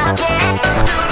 I can't do